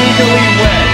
legally wed.